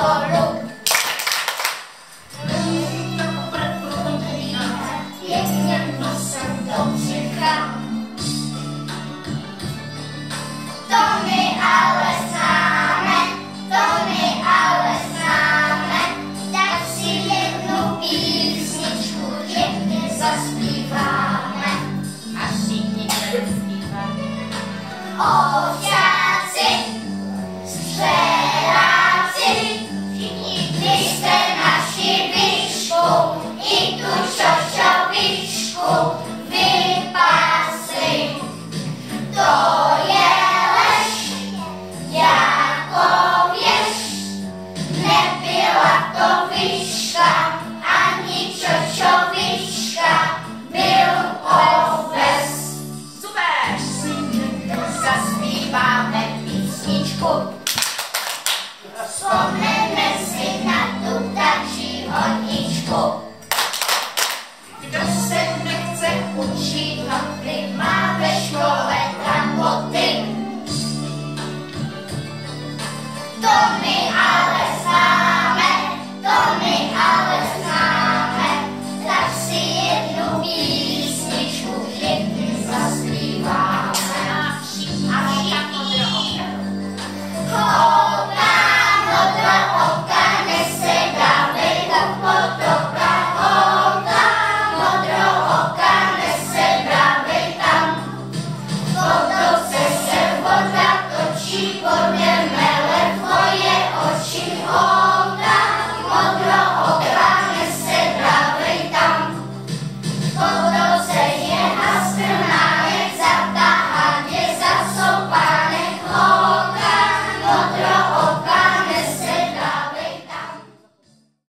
are 자. Oh.